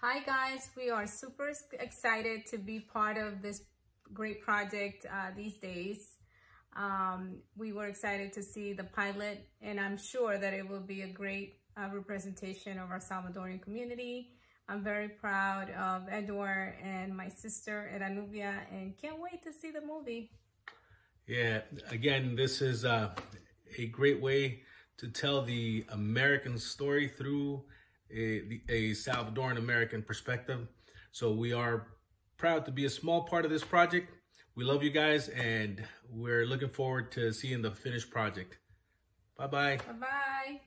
Hi guys, we are super excited to be part of this great project uh, these days. Um, we were excited to see the pilot and I'm sure that it will be a great uh, representation of our Salvadoran community. I'm very proud of Edward and my sister Eranubia and can't wait to see the movie. Yeah, again, this is uh, a great way to tell the American story through a, a Salvadoran American perspective. So we are proud to be a small part of this project. We love you guys and we're looking forward to seeing the finished project. Bye-bye. Bye-bye.